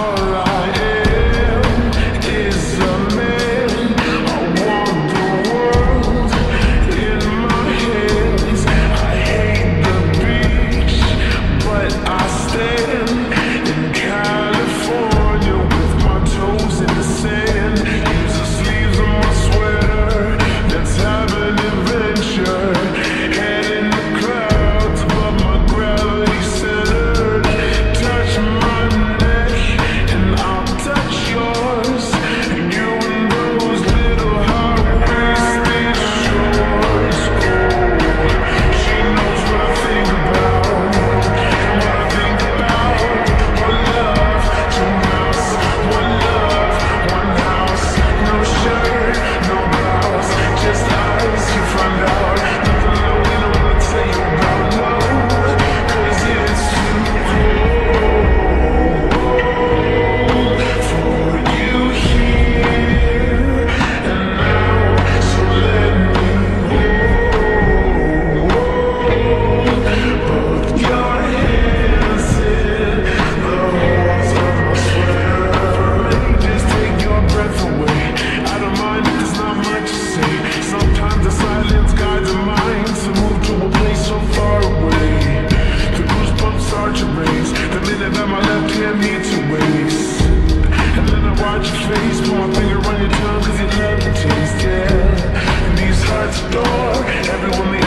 alright. I need to waste And then I watch your face, put my finger on your tongue Cause you love to taste it yeah. And these hearts adore everyone